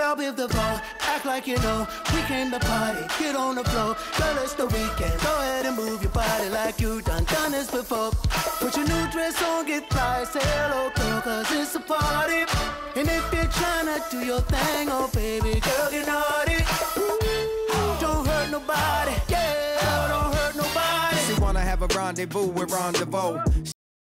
Bell with the phone, act like you know. We came to party, get on the floor. Girl, it's the weekend. Go ahead and move your body like you done done this before. Put your new dress on, get fly, say hello, girl, cause it's a party. And if you're trying to do your thing, oh baby, girl, get naughty. Don't hurt nobody, yeah, don't hurt nobody. She wanna have a rendezvous with rendezvous.